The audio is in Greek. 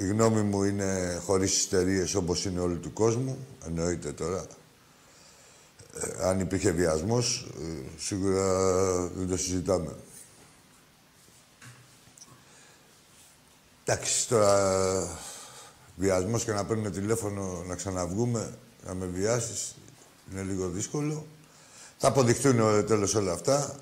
Η γνώμη μου είναι χωρίς ιστερίες όπως είναι όλου του κόσμου. Εννοείται τώρα. Ε, αν υπήρχε βιασμός, ε, σίγουρα δεν το συζητάμε. Εντάξει, τώρα βιασμός και να παίρνουμε τηλέφωνο να ξαναβγούμε, να με βιάσεις, είναι λίγο δύσκολο. Θα αποδειχτούν ε, τέλος όλα αυτά.